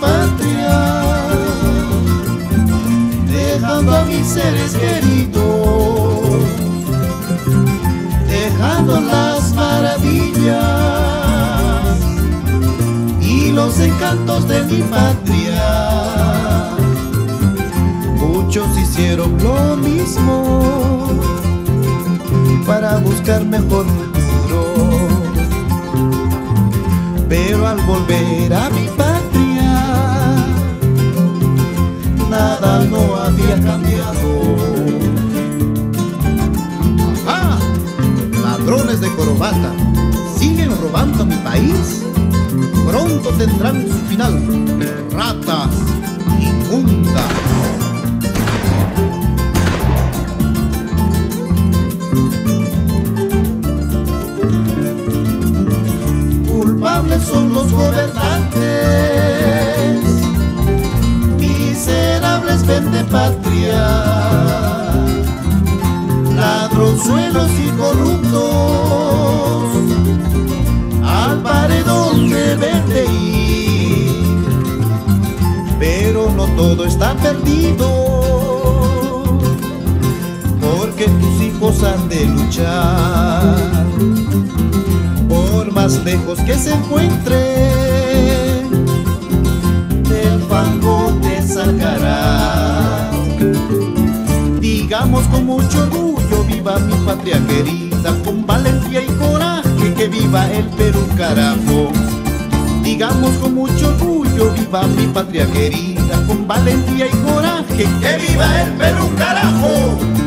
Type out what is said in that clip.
patria, dejando a mis seres queridos, los encantos de mi patria. Muchos hicieron lo mismo para buscar mejor futuro pero al volver a mi patria, nada no había cambiado. Ladrones de corbata, siguen robando mi país. Pronto tendrán su final. Ratas inmundas. Culpables son los gobernantes, miserables vende patria, ladronzuelos y corruptos, está perdido, porque tus hijos han de luchar por más lejos que se encuentre, del fango te sacará. Digamos con mucho orgullo, viva mi patria querida, con valentía y coraje, que viva el Perú carajo. Digamos con mucho orgullo, viva mi patria querida, con valentía y coraje, que viva el Perú carajo.